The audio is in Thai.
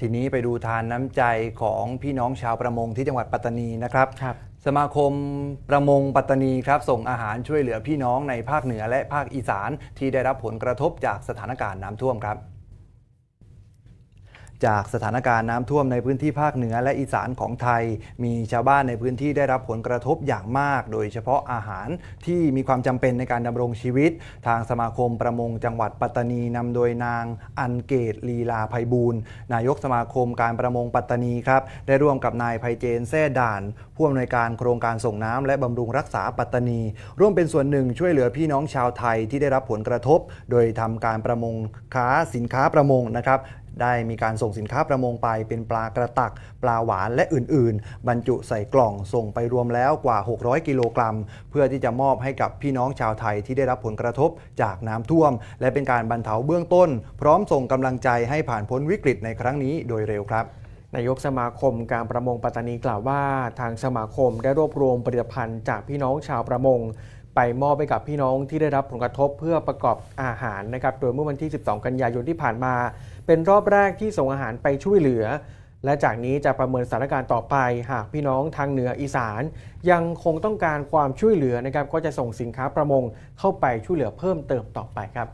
ทีนี้ไปดูทานน้ำใจของพี่น้องชาวประมงที่จังหวัดปัตตานีนะครับ ครับ สมาคมประมงปัตตานีครับ ส่งอาหารช่วยเหลือพี่น้องในภาคเหนือและภาคอีสานที่ได้รับผลกระทบจากสถานการณ์น้ำท่วมครับ จากสถานการณ์น้ำท่วมในพื้นที่ภาคเหนือและอีสานของไทย มีชาวบ้านในพื้นที่ได้รับผลกระทบอย่างมาก โดยเฉพาะอาหารที่มีความจำเป็นในการดำรงชีวิต ทางสมาคมประมงจังหวัดปัตตานีนำโดยนางอันเกตลีลาภัยบูลย์นายกสมาคมการประมงปัตตานีครับได้ร่วมกับนายไพเจนแซ่ด่านผู้อำนวยการโครงการส่งน้ำและบำรุงรักษาปัตตานี ร่วมเป็นส่วนหนึ่งช่วยเหลือพี่น้องชาวไทยที่ได้รับผลกระทบ โดยทำการประมงค้าสินค้าประมงนะครับได้มีการส่งสินค้าประมงไปเป็นปลากระตัก ปลาหวานและอื่น ๆ บรรจุใส่กล่องส่งไปรวมแล้วกว่า 600 กิโลกรัม เพื่อที่จะมอบให้กับพี่น้องชาวไทยที่ได้รับผลกระทบจากน้ำท่วม และเป็นการบรรเทาเบื้องต้น พร้อมส่งกำลังใจให้ผ่านพ้นวิกฤตในครั้งนี้โดยเร็วครับนายกสมาคมการประมงปัตตานีกล่าวว่า ทางสมาคมได้รวบรวมผลิตภัณฑ์จากพี่น้องชาวประมง ไปมอบไปกับพี่น้องที่ได้รับผลกระทบเพื่อประกอบอาหารนะครับ โดยเมื่อวันที่ 12 กันยายนที่ผ่านมา เป็นรอบแรกที่ส่งอาหารไปช่วยเหลือ และจากนี้จะประเมินสถานการณ์ต่อไป หากพี่น้องทางเหนืออีสาน ยังคงต้องการความช่วยเหลือนะครับ ก็จะส่งสินค้าประมงเข้าไปช่วยเหลือเพิ่มเติมต่อไปครับ